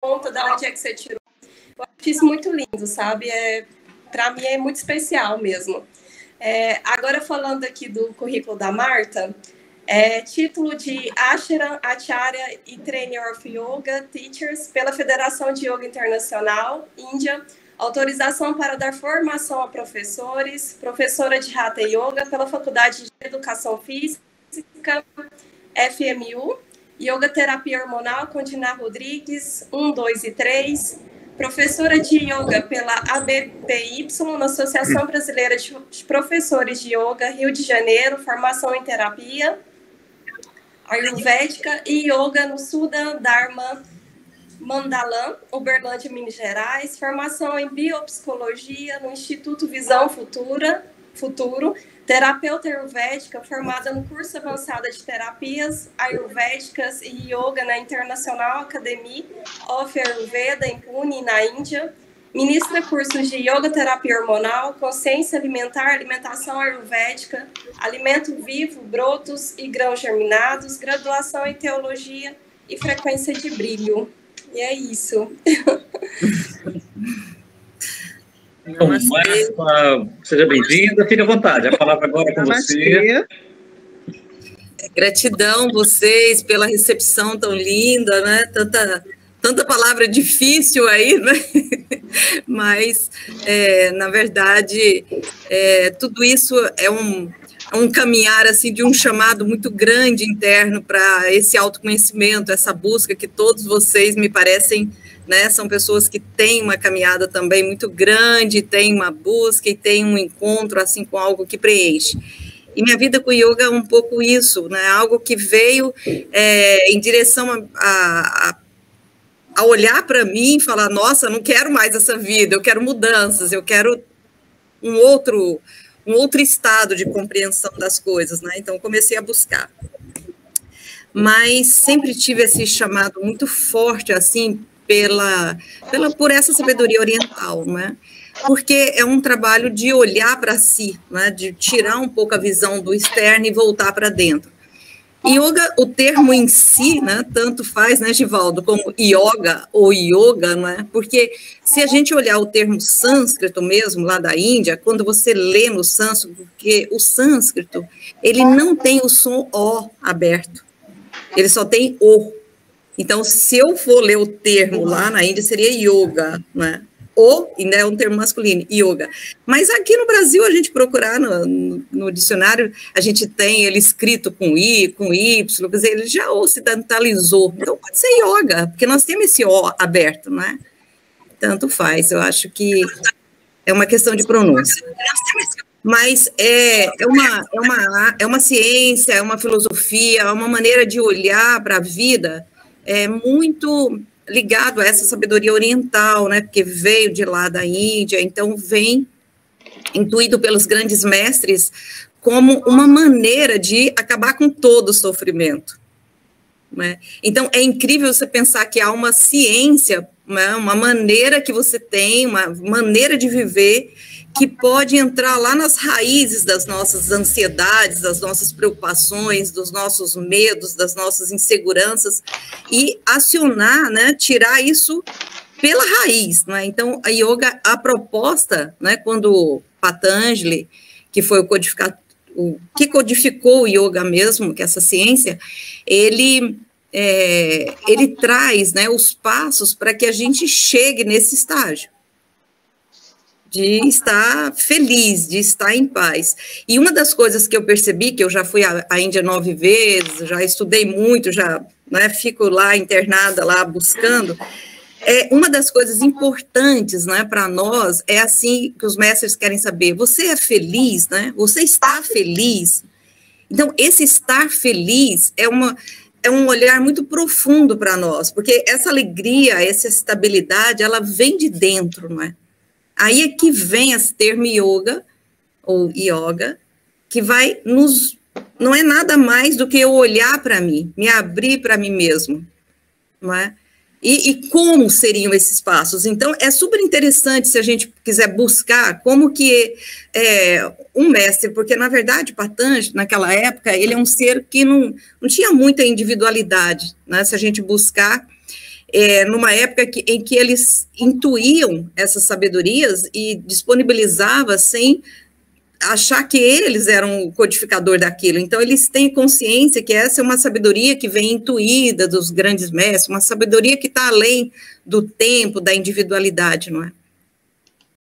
conta de onde é que você tirou. Eu acho isso muito lindo, sabe? É, Para mim é muito especial mesmo. É, agora falando aqui do currículo da Marta, é, título de Ashram, Acharya e Trainer of Yoga Teachers pela Federação de Yoga Internacional, Índia, autorização para dar formação a professores, professora de Hatha Yoga pela Faculdade de Educação Física, FMU, Yoga Terapia Hormonal com Rodrigues, 1, 2 e 3, professora de Yoga pela ABPY, na Associação Brasileira de Professores de Yoga, Rio de Janeiro, formação em terapia, Ayurvédica e Yoga no Sudan Dharma Mandalam, Uberlândia, Minas Gerais, formação em biopsicologia no Instituto Visão Futura, Futuro, terapeuta ayurvédica formada no curso avançado de terapias ayurvédicas e yoga na International Academy of Ayurveda em Pune, na Índia. Ministra cursos de yoga terapia hormonal, consciência alimentar, alimentação ayurvédica, alimento vivo, brotos e grãos germinados, graduação em teologia e frequência de brilho. E é isso. Então, Marta, seja bem-vinda, fique à vontade, a palavra agora é com você. Gratidão vocês pela recepção tão linda, né? Tanta, tanta palavra difícil aí, né? Mas, é, na verdade, é, tudo isso é um, um caminhar assim de um chamado muito grande interno para esse autoconhecimento, essa busca que todos vocês me parecem né? São pessoas que têm uma caminhada também muito grande, têm uma busca e têm um encontro assim com algo que preenche. E minha vida com yoga é um pouco isso, né? Algo que veio é, em direção a, a, a olhar para mim e falar: nossa, não quero mais essa vida, eu quero mudanças, eu quero um outro um outro estado de compreensão das coisas, né? Então comecei a buscar. Mas sempre tive esse chamado muito forte assim pela, pela por essa sabedoria oriental, né? Porque é um trabalho de olhar para si, né? De tirar um pouco a visão do externo e voltar para dentro. Yoga, o termo em si, né, tanto faz, né, Givaldo, como yoga ou yoga, né, porque se a gente olhar o termo sânscrito mesmo, lá da Índia, quando você lê no sânscrito, porque o sânscrito, ele não tem o som O aberto, ele só tem O, então, se eu for ler o termo lá na Índia, seria yoga, né? O, ainda é um termo masculino, yoga. Mas aqui no Brasil, a gente procurar no, no, no, dicionário, a gente tem ele escrito com I, com Y, quer dizer, ele já ocidentalizou. Então, pode ser yoga, porque nós temos esse O aberto, né? Tanto faz, eu acho que é uma questão de pronúncia. Mas é, é, uma, é, uma, é uma ciência, é uma filosofia, é uma maneira de olhar para a vida é muito ligado a essa sabedoria oriental, né, porque veio de lá da Índia, então vem intuído pelos grandes mestres como uma maneira de acabar com todo o sofrimento. Né? Então, é incrível você pensar que há uma ciência, né, uma maneira que você tem, uma maneira de viver que pode entrar lá nas raízes das nossas ansiedades, das nossas preocupações, dos nossos medos, das nossas inseguranças e acionar, né, tirar isso pela raiz, né? Então a yoga, a proposta, né, quando Patanjali, que foi o codificador, o que codificou o yoga mesmo, que é essa ciência, ele é, ele traz, né, os passos para que a gente chegue nesse estágio de estar feliz, de estar em paz. E uma das coisas que eu percebi, que eu já fui à, Índia nove vezes, já estudei muito, já né, fico lá internada, lá buscando, é, uma das coisas importantes né, para nós é assim que os mestres querem saber: você é feliz, né? Você está feliz? Então, esse estar feliz é uma. É um olhar muito profundo para nós, porque essa alegria, essa estabilidade, ela vem de dentro, não é? Aí é que vem esse termo yoga, ou yoga, que vai nos. Não é nada mais do que eu olhar para mim, me abrir para mim mesmo. Não é? E, e, como seriam esses passos? Então, é super interessante se a gente quiser buscar como que é, um mestre, porque, na verdade, Patanjali, naquela época, ele é um ser que não, não tinha muita individualidade, né? Se a gente buscar é, numa época que, em que eles intuíam essas sabedorias e disponibilizava sem achar que eles eram o codificador daquilo. Então, eles têm consciência que essa é uma sabedoria que vem intuída dos grandes mestres, uma sabedoria que está além do tempo, da individualidade, não é?